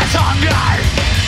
was hungry